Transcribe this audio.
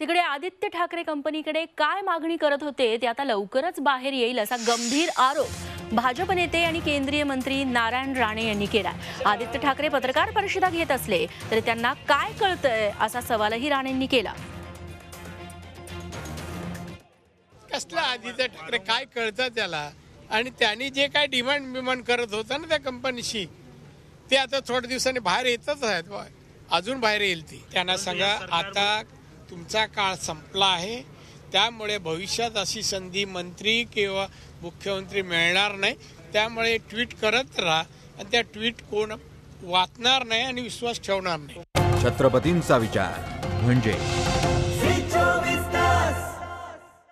तिकडे आदित्य ठाकरे कंपनीकडे काय मागणी करत होते ते आता लवकरच बाहेर येईल असा गंभीर आरोप भाजप नेते आणि केंद्रीय मंत्री नारायण राणे यांनी केला आदित्य ठाकरे पत्रकार परिषदा घेत असले तरी त्यांना काय कळतंय असा सवालही राणेंनी केला. कसला आदित्य ठाकरे काय कळतं त्याला? आणि त्यांनी जे काय डिमांड बिमांड करत होतं ना त्या कंपनीशी ते आता थोड्या दिवसांनी बाहेर येतच आहेत. अजून बाहेर येईल ती. त्यांना सांगा आता तुमचा काळ संपला आहे. त्यामुळे भविष्यात अशी संधी मंत्री किंवा मुख्यमंत्री मिळणार नाही. त्यामुळे ट्विट करत राहा. आणि त्या ट्विट कोण वाचणार नाही आणि विश्वास ठेवणार नाही. छत्रपतींचा विचार. म्हणजे?